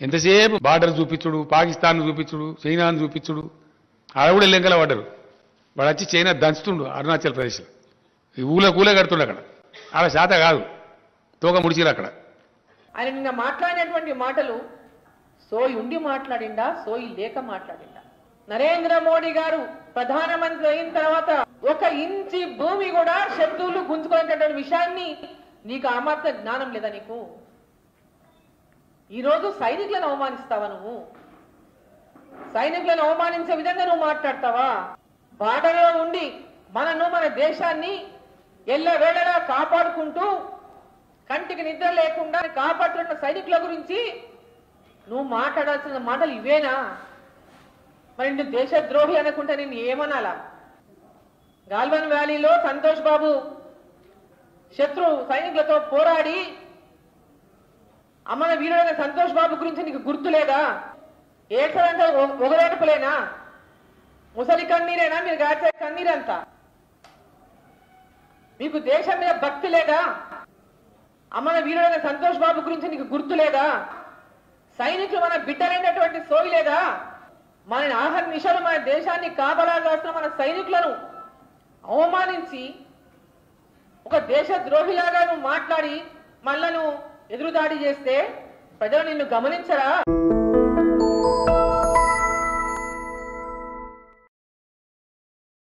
ఎంతసేపు బార్డర్ చూపించుడు పాకిస్తాన్ చూపించుడు చైనాను చూపించుడు ఆడ కూడా లెంకల పడ్డరు వాడు వచ్చి చైనా దంచుతుండు అరుణాచల్ ప్రదేశ్లో ఈ ఊళ్ళ కూలే కడుతుండు అక్కడ. ఆడ శాత కాదు. తోక ముడిచిరు అక్కడ. ఆయన నిన్న మాట్లాడినటువంటి మాటలు సోయి ఉండి మాట్లాడిండా సోయి లేక మాట్లాడిండా? నరేంద్ర మోడీ గారు ప్రధానమంత్రి అయిన తర్వాత ఒక ఇంచి భూమి కూడా శత్రువులు గుంజుకునేటటువంటి విషయాన్ని నీకు ఆ మాత్రం జ్ఞానం లేదా నీకు? ఈరోజు సైనికులను అవమానిస్తావా నువ్వు? సైనికులను అవమానించే విధంగా నువ్వు మాట్లాడతావా? బార్డర్లో ఉండి మనను మన దేశాన్ని ఎల్లవేళలా కాపాడుకుంటూ కంటికి నిద్ర లేకుండా కాపాడుతున్న సైనికుల గురించి నువ్వు మాట్లాడాల్సిన మాటలు ఇవేనా? మరి నువ్వు దేశద్రోహి అనుకుంటే నేను ఏమనాలా? గాల్వన్ వ్యాలీలో సంతోష్ బాబు శత్రు సైనికులతో పోరాడి అమ్మన వీరుడైన సంతోష్ బాబు గురించి నీకు గుర్తు లేదా? ఏడ్చడంటే ఒకరేటపులేనా ముసలి కన్నీరేనా? మీరు గాచే కన్నీరంతా. మీకు దేశం మీద భక్తి లేదా? అమ్మన వీరుడైన సంతోష్ బాబు గురించి నీకు గుర్తు లేదా? సైనికులు మన బిడ్డలైనటువంటి సోయి లేదా? మన ఆహార నిషాలు మన దేశాన్ని కాపలా కాస్తున్న మన సైనికులను అవమానించి ఒక దేశ ద్రోహిలాగా నువ్వు మాట్లాడి మళ్ళా నువ్వు ఎదురుదాడి చేస్తే ప్రజలు నిన్ను గమనించరా?